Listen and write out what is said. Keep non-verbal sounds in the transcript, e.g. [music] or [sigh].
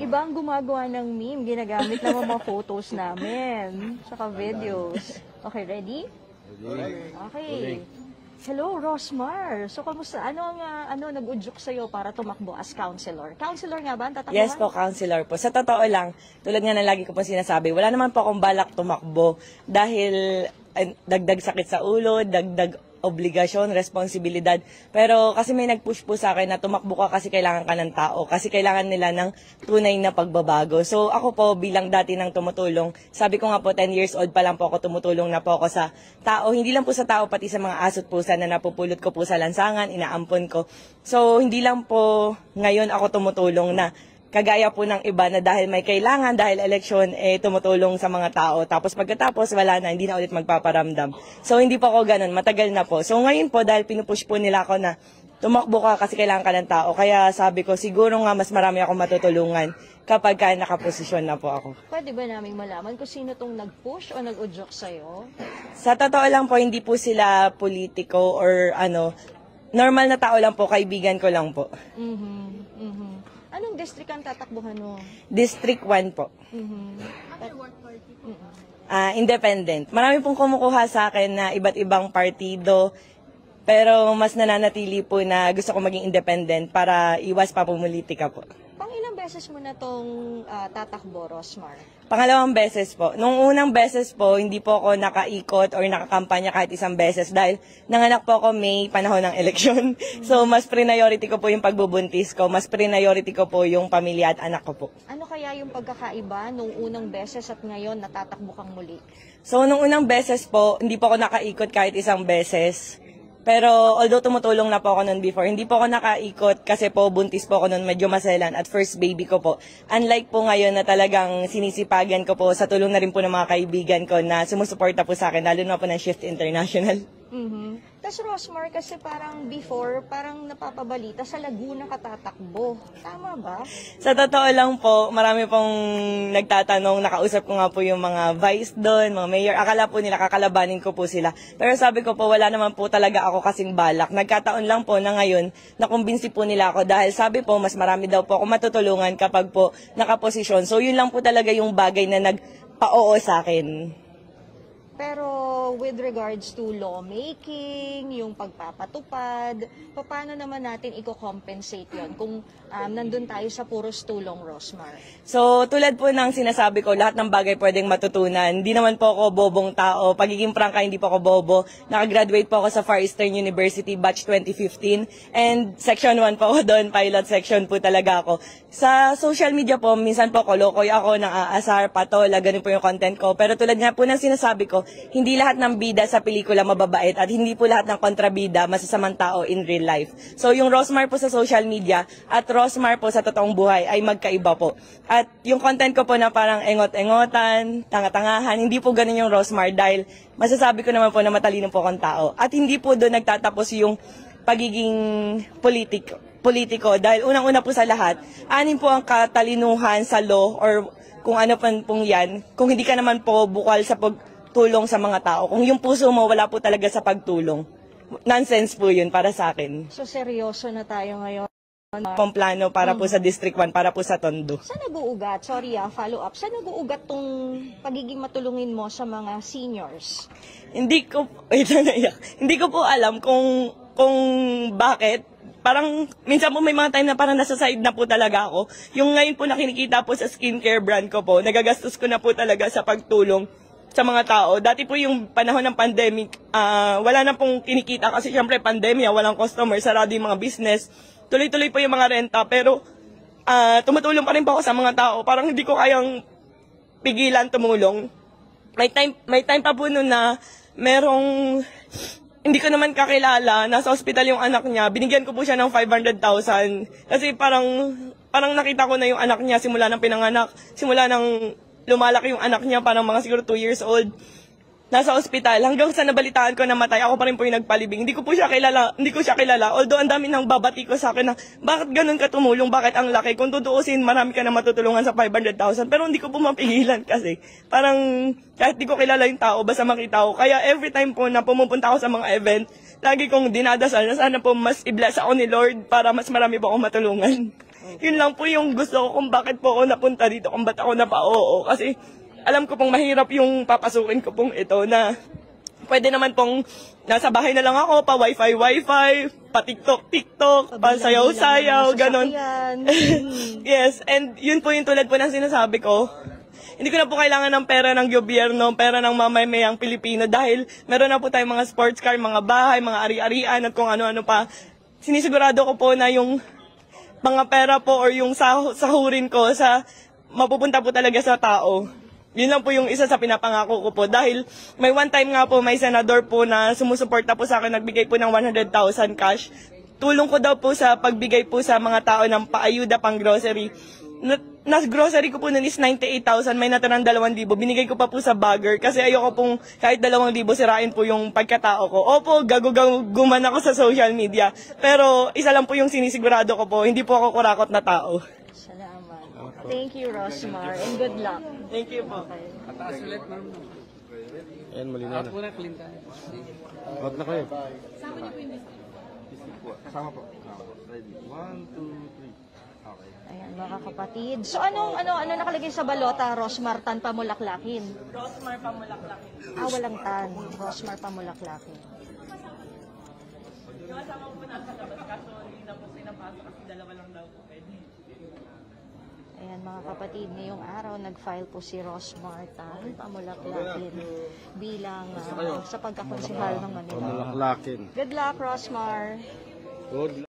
Iba ang gumagawa ng meme. Ginagamit lang ang mga photos namin. Tsaka videos. Okay, ready? Okay. Hello, Rosmar. So, kamusta? Ano ang ah, ano, nag-udyok sa'yo para tumakbo as counselor? Counselor nga ba ang tatakbuhan? Yes po, counselor po. Sa totoo lang, tulad nga na lagi ko po sinasabi, wala naman po akong balak tumakbo dahil eh, dagdag sakit sa ulo, dagdag obligasyon, responsibilidad. Pero kasi may nag-push po sa akin na tumakbo ka kasi kailangan ka ng tao, kasi kailangan nila ng tunay na pagbabago. So ako po bilang dati nang tumutulong, sabi ko nga po 10 years old pa lang po ako tumutulong na po ako sa tao, hindi lang po sa tao, pati sa mga asot pusa na napupulot ko po sa lansangan, inaampon ko. So hindi lang po ngayon ako tumutulong na kagaya po ng iba na dahil may kailangan, dahil eleksyon, eh, tumutulong sa mga tao. Tapos pagkatapos, wala na, hindi na ulit magpaparamdam. So, hindi po ako ganun, matagal na po. So, ngayon po, dahil pinupush po nila ako na tumakbo ka kasi kailangan ka ng tao. Kaya sabi ko, siguro nga mas marami akong matutulungan kapag ka nakaposisyon na po ako. Pwede ba naming malaman kung sino tong nag-push o nag-udyok sa'yo? Sa totoo lang po, hindi po sila politiko or ano, normal na tao lang po, kaibigan ko lang po. Mhm. District ang tatakbuhan mo? District 1 po. Mhm. Ah, independent. Marami pong kumukuha sa akin na iba't ibang partido, pero mas nananatili po na gusto ko maging independent para iwas pa pumulitika po. Pang ilang beses mo na tong ah, tatakbo, Rosmar? Pangalawang beses po. Nung unang beses po, hindi po ako nakaikot or nakakampanya kahit isang beses dahil nanganak po ako May panahon ng eleksyon. [laughs] So, mas priority ko po yung pagbubuntis ko. Mas priority ko po yung pamilya at anak ko po. Ano kaya yung pagkakaiba nung unang beses at ngayon natatakbo kang muli? So, nung unang beses po, hindi po ako nakaikot kahit isang beses. Pero although tumutulong na po ako noon before, hindi po ako nakaikot kasi po buntis po ako noon medyo maselan at first baby ko po. Unlike po ngayon na talagang sinisipagan ko po sa tulong na rin po ng mga kaibigan ko na sumusuporta po sa akin, lalo na po ng Shift International. Mhm. Tapos Rosmar, kasi parang before, parang napapabalita sa Laguna ka tatakbo. Tama ba? Sa totoo lang po, marami pong nagtatanong, nakausap ko nga po yung mga vice doon, mga mayor. Akala po nila kakalabanin ko po sila. Pero sabi ko po, wala naman po talaga ako kasing balak. Nagkataon lang po na ngayon, nakumbinsi po nila ako dahil sabi po, mas marami daw po ako matutulungan kapag po nakaposisyon. So yun lang po talaga yung bagay na nagpa-oo sa akin. Pero with regards to lawmaking, yung pagpapatupad, paano naman natin i-compensate yon kung um, nandun tayo sa puros tulong, Rosmar? So, tulad po ng sinasabi ko, lahat ng bagay pwedeng matutunan. Hindi naman po ako bobong tao. Pagiging prangka, hindi po ako bobo. Nakagraduate po ako sa Far Eastern University, batch 2015. And section 1 po ako [laughs] doon, pilot section po talaga ako. Sa social media po, minsan po kolokoy ako, nang aasar, patola, ganun po yung content ko. Pero tulad nga po ng sinasabi ko, hindi lahat ng bida sa pelikula mababait at hindi po lahat ng kontrabida masasamang tao in real life. So, yung Rosmar po sa social media at Rosmar po sa totoong buhay ay magkaiba po. At yung content ko po na parang engot-engotan, tanga-tangahan, hindi po ganun yung Rosmar dahil masasabi ko naman po na matalino po akong tao. At hindi po doon nagtatapos yung pagiging politiko politiko dahil unang-una po sa lahat, anin po ang katalinuhan sa law or kung ano pa pong yan, kung hindi ka naman po bukal sa pagtulong sa mga tao. Kung yung puso mo wala po talaga sa pagtulong, nonsense po yun para sa akin. So seryoso na tayo ngayon. Pong plano para po sa District 1, para po sa Tondo. Saan nag-uugat? Sorry ah, follow up. Saan nag-uugat tong pagiging matulungin mo sa mga seniors? Hindi ko, [laughs] wait naiyak. Hindi ko po alam kung, kung bakit. Parang, minsan po may mga time na parang nasa side na po talaga ako. Yung ngayon po na kinikita po sa skincare brand ko po, nagagastos ko na po talaga sa pagtulong sa mga tao. Dati po yung panahon ng pandemic, ah, wala na pong kinikita kasi syempre pandemya, walang customer, sarado yung mga business. Tuloy-tuloy po yung mga renta, pero ah, tumutulong pa rin po ako sa mga tao. Parang hindi ko kayang pigilan tumulong. May time, may time pa po noon na merong hindi ko naman kakilala, nasa ospital yung anak niya, binigyan ko po siya ng 500,000. Kasi parang, parang nakita ko na yung anak niya simula ng pinanganak, simula ng lumalaki yung anak niya, parang mga siguro 2 years old. Nasa ospital, hanggang sa nabalitaan ko na matay, ako pa rin po yung nagpalibing. Hindi ko po siya kilala, hindi ko siya kilala. Although ang dami nang babati ko sa akin na, bakit ganun ka tumulong, bakit ang laki? Kung tutuusin, marami ka na matutulungan sa 500,000. Pero hindi ko po mapigilan kasi. Parang, kahit di ko kilala yung tao, basta makita ko. Kaya every time po na pumupunta ako sa mga event, lagi kong dinadasal na sana po mas i-bless ako ni Lord para mas marami po akong matulungan. Yun lang po yung gusto ko kung bakit po ako napunta dito, kung ba't ako napa-oo. Kasi alam ko pong mahirap yung papasukin ko pong ito na pwede naman pong nasa bahay na lang ako, pa wifi wifi, pa tiktok tiktok, pa sayaw sayaw, ganon. [laughs] yes, and yun po yung tulad po ng sinasabi ko. Hindi ko na po kailangan ng pera ng gobyerno, pera ng mamamayang Pilipino dahil meron na po tayong mga sports car, mga bahay, mga ari-arian at kung ano-ano pa. Sinisigurado ko po na yung mga pera po or yung sah- sahurin ko sa mapupunta po talaga sa tao. Yun lang po yung isa sa pinapangako ko po. Dahil may one time nga po, may senador po na sumusuporta po sa akin, nagbigay po ng 100,000 cash. Tulong ko daw po sa pagbigay po sa mga tao ng paayuda pang grocery. Na, nas grocery ko po nun is 98,000, may natirang 2,000. Binigay ko pa po sa bagger kasi ayoko pong kahit 2,000 sirain po yung pagkatao ko. Opo, gaguguman ako sa social media. Pero isa lang po yung sinisigurado ko po, hindi po ako kurakot na tao. Salamat. Thank you, Rosmar, and good luck. Thank you po. Ayan, malinaw na. Out na kayo. Kasama po. Ready. One, two, three. Okay. Ayan, mga kapatid. So, anong, ano, ano nakalagay sa balota, Rosmar Tan Pamulaklakin? Rosmar Pamulaklak. Ah, walang tan. Rosmar Pamulaklakin. Yung asawa ko po nasa labas kaso hindi na po sinapasok kasi dalawa lang daw po pwede. Ayan, mga kapatid, ngayong araw, nag-file po si Rosmar Tan Pamulaklakin bilang ah, sa pagkakonsihal ng Manila. Pamulaklakin. Good luck, Rosmar. Good